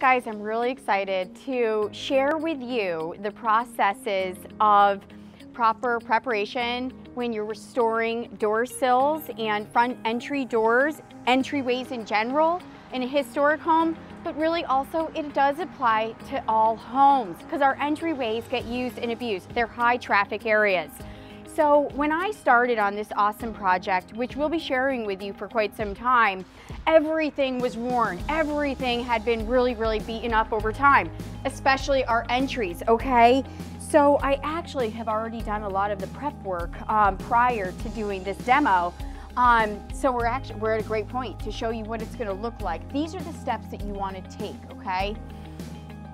Guys, I'm really excited to share with you the processes of proper preparation when you're restoring door sills and front entry doors, entryways in general in a historic home, but really also it does apply to all homes because our entryways get used and abused. They're high traffic areas. So when I started on this awesome project, which we'll be sharing with you for quite some time, everything was worn. Everything had been really, really beaten up over time, especially our entries, okay? So I actually have already done a lot of the prep work um, prior to doing this demo. Um, so we're actually, we're at a great point to show you what it's gonna look like. These are the steps that you wanna take, okay?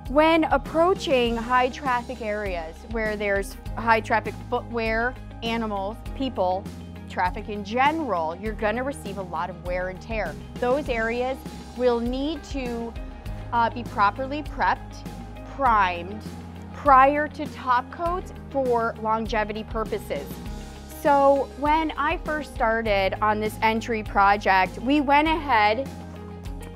When approaching high traffic areas where there's high traffic footwear, animals, people, traffic in general, you're gonna receive a lot of wear and tear. Those areas will need to uh, be properly prepped, primed, prior to top coats for longevity purposes. So when I first started on this entry project, we went ahead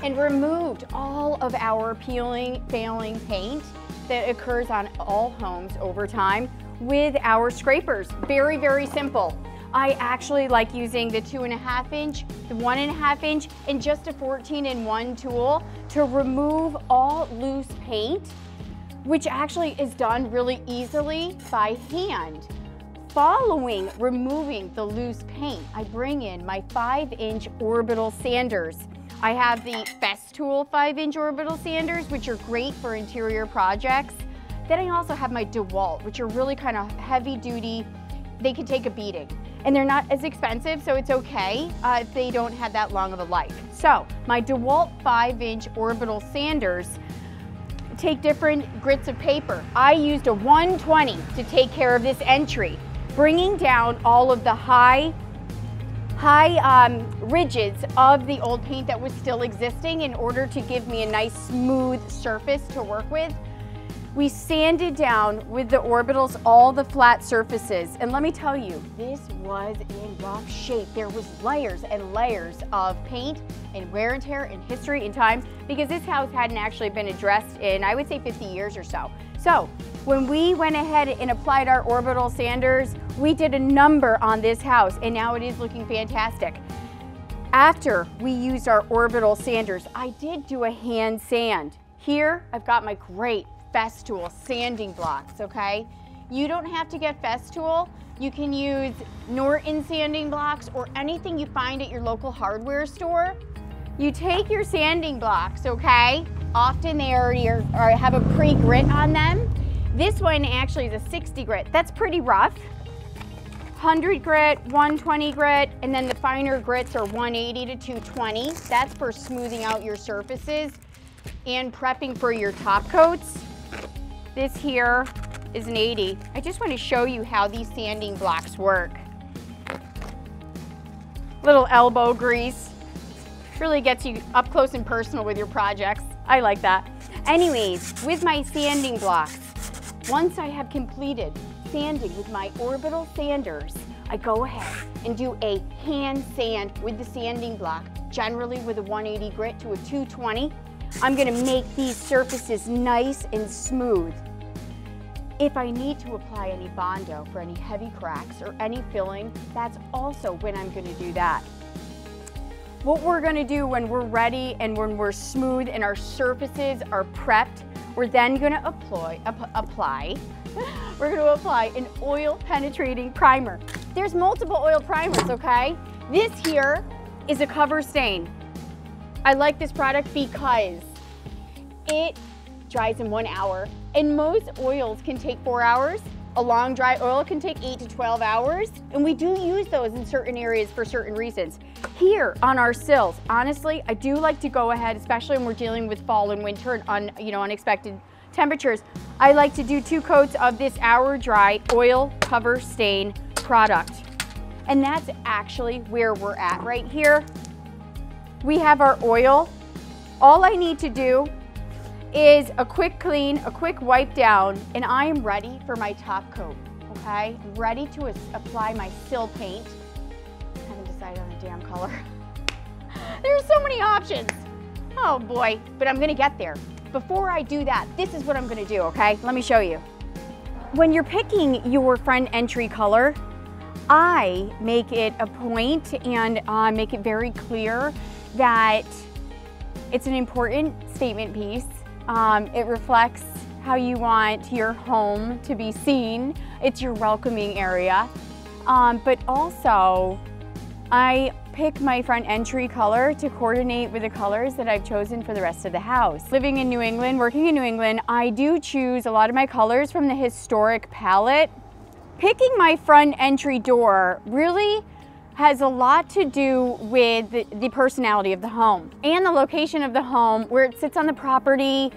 and removed all of our peeling, failing paint that occurs on all homes over time with our scrapers. Very, very simple. I actually like using the two and a half inch, the one and a half inch, and just a 14 in one tool to remove all loose paint, which actually is done really easily by hand. Following removing the loose paint, I bring in my five inch orbital sanders. I have the Festool five inch orbital sanders, which are great for interior projects. Then I also have my DeWalt, which are really kind of heavy duty. They can take a beating and they're not as expensive, so it's okay uh, if they don't have that long of a life. So my DeWalt 5-inch orbital sanders take different grits of paper. I used a 120 to take care of this entry, bringing down all of the high high um, ridges of the old paint that was still existing in order to give me a nice smooth surface to work with. We sanded down with the orbitals all the flat surfaces. And let me tell you, this was in rough shape. There was layers and layers of paint and wear and tear and history and time because this house hadn't actually been addressed in, I would say 50 years or so. So when we went ahead and applied our orbital sanders, we did a number on this house and now it is looking fantastic. After we used our orbital sanders, I did do a hand sand. Here, I've got my great Festool sanding blocks, okay? You don't have to get Festool. You can use Norton sanding blocks or anything you find at your local hardware store. You take your sanding blocks, okay? Often they already are, have a pre-grit on them. This one actually is a 60 grit. That's pretty rough. 100 grit, 120 grit, and then the finer grits are 180 to 220. That's for smoothing out your surfaces and prepping for your top coats. This here is an 80. I just want to show you how these sanding blocks work. Little elbow grease. Really gets you up close and personal with your projects. I like that. Anyways, with my sanding blocks, once I have completed sanding with my orbital sanders, I go ahead and do a hand sand with the sanding block, generally with a 180 grit to a 220. I'm gonna make these surfaces nice and smooth. If I need to apply any Bondo for any heavy cracks or any filling, that's also when I'm gonna do that. What we're gonna do when we're ready and when we're smooth and our surfaces are prepped, we're then gonna apply, apply we're gonna apply an oil penetrating primer. There's multiple oil primers, okay? This here is a cover stain. I like this product because it dries in one hour and most oils can take four hours. A long dry oil can take eight to 12 hours. And we do use those in certain areas for certain reasons. Here on our sills, honestly, I do like to go ahead, especially when we're dealing with fall and winter and un, you know, unexpected temperatures. I like to do two coats of this Hour Dry Oil Cover Stain product. And that's actually where we're at right here. We have our oil. All I need to do is a quick clean, a quick wipe down, and I am ready for my top coat, okay? Ready to apply my sill paint. I haven't decided on a damn color. There's so many options. Oh boy, but I'm gonna get there. before I do that, this is what I'm gonna do, okay? Let me show you. When you're picking your front entry color, I make it a point and uh, make it very clear that it's an important statement piece. Um, it reflects how you want your home to be seen. It's your welcoming area. Um, but also, I pick my front entry color to coordinate with the colors that I've chosen for the rest of the house. Living in New England, working in New England, I do choose a lot of my colors from the historic palette. Picking my front entry door really has a lot to do with the personality of the home and the location of the home, where it sits on the property,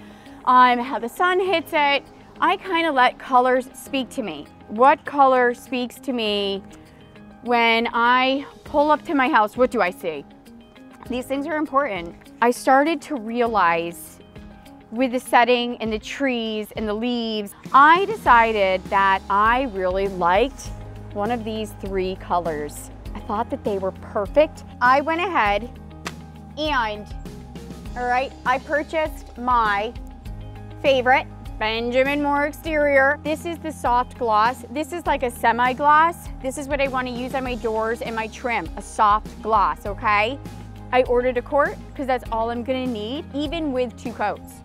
um, how the sun hits it. I kind of let colors speak to me. What color speaks to me when I pull up to my house, what do I see? These things are important. I started to realize with the setting and the trees and the leaves, I decided that I really liked one of these three colors. Thought that they were perfect. I went ahead and, all right, I purchased my favorite Benjamin Moore exterior. This is the soft gloss. This is like a semi-gloss. This is what I wanna use on my doors and my trim, a soft gloss, okay? I ordered a quart because that's all I'm gonna need, even with two coats.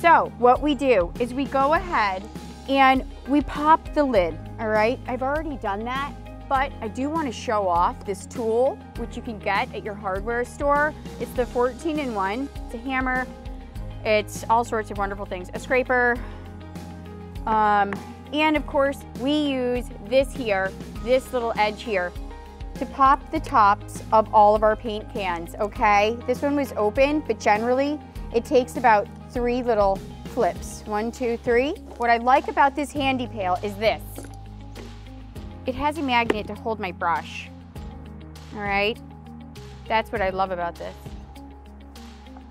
So what we do is we go ahead and we pop the lid, all right? I've already done that, but I do wanna show off this tool, which you can get at your hardware store. It's the 14 in one. It's a hammer, it's all sorts of wonderful things. A scraper, um, and of course we use this here, this little edge here, to pop the tops of all of our paint cans, okay? This one was open, but generally it takes about three little flips. One, two, three. What I like about this handy pail is this. It has a magnet to hold my brush, all right? That's what I love about this.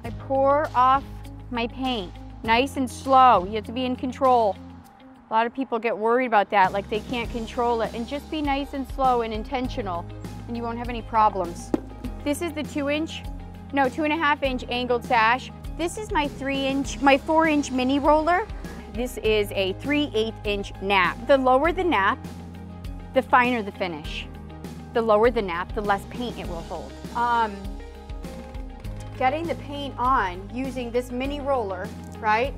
I pour off my paint. Nice and slow, you have to be in control. A lot of people get worried about that, like they can't control it. And just be nice and slow and intentional, and you won't have any problems. This is the two inch, no, two and a half inch angled sash. This is my three inch, my four inch mini roller. This is a 3 8 inch nap. The lower the nap, the finer the finish. The lower the nap, the less paint it will hold. Um, getting the paint on using this mini roller, right?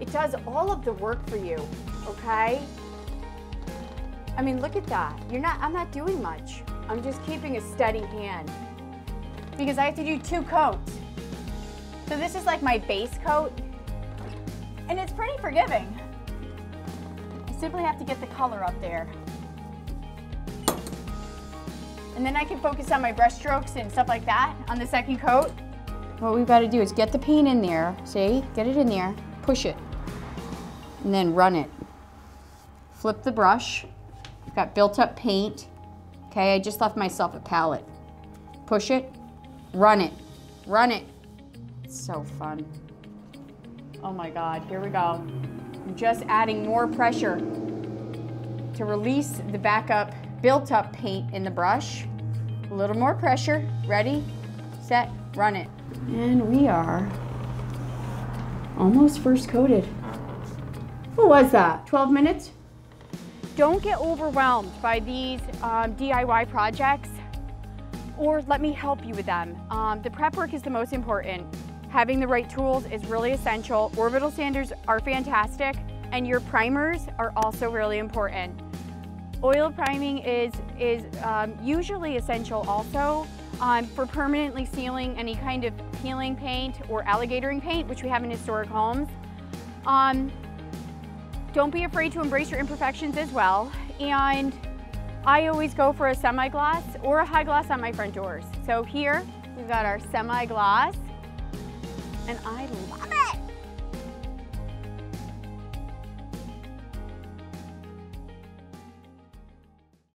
It does all of the work for you, okay? I mean, look at that. You're not, I'm not doing much. I'm just keeping a steady hand because I have to do two coats. So this is like my base coat and it's pretty forgiving. Simply have to get the color up there. And then I can focus on my brush strokes and stuff like that on the second coat. What we've got to do is get the paint in there, see? Get it in there, push it, and then run it. Flip the brush, got built up paint. Okay, I just left myself a palette. Push it, run it, run it. It's so fun. Oh my God, here we go. I'm just adding more pressure to release the backup built up paint in the brush. A little more pressure. Ready, set, run it. And we are almost first coated. What was that, 12 minutes? Don't get overwhelmed by these um, DIY projects or let me help you with them. Um, the prep work is the most important. Having the right tools is really essential. Orbital sanders are fantastic and your primers are also really important. Oil priming is, is um, usually essential also um, for permanently sealing any kind of peeling paint or alligatoring paint, which we have in historic homes. Um, don't be afraid to embrace your imperfections as well. And I always go for a semi-gloss or a high gloss on my front doors. So here we've got our semi-gloss and I.